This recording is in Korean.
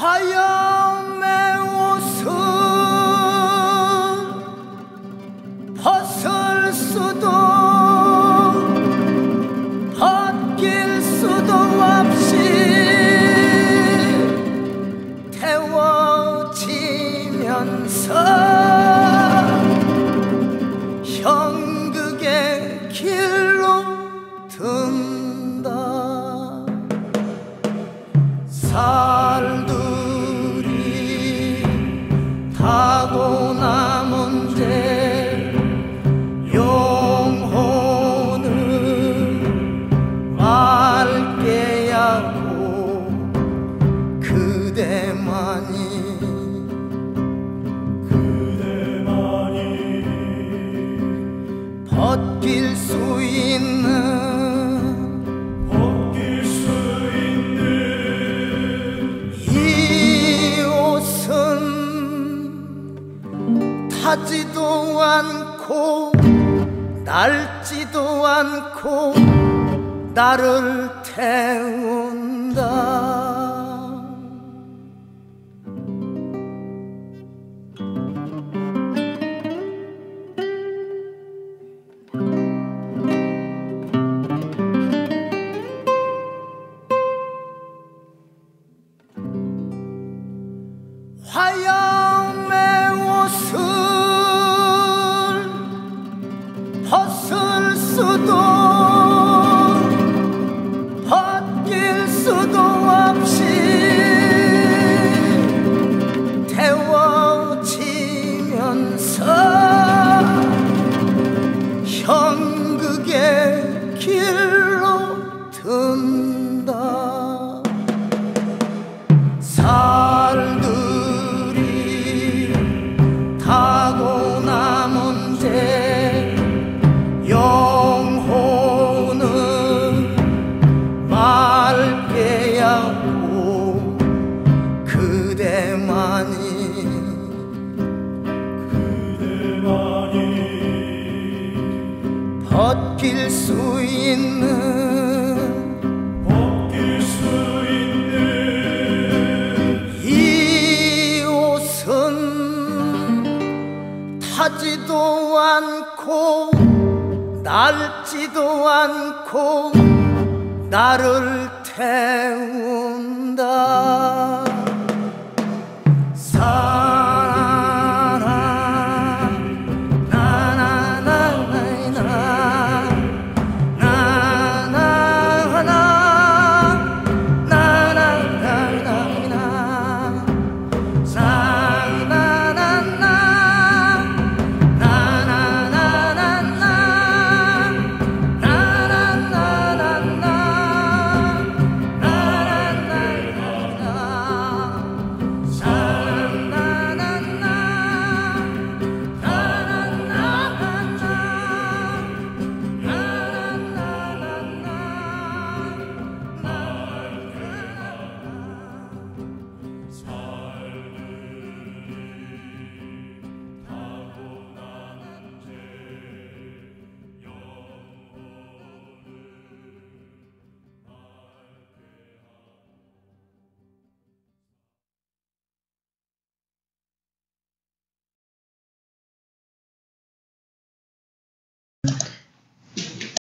하얀매 옷은 벗을 수도 벗길 수도 없이 태워지면서 타고남은 죄 영혼을 맑게 하고 그대만이 벗길 수 타지도 않고 날지도 않고 나를 태운다. 화염 든다. 살들이 타고 남은 죄 영혼은 맑게 하고 그대만이 벗길 수 있는 날지도 않고 나를 태운다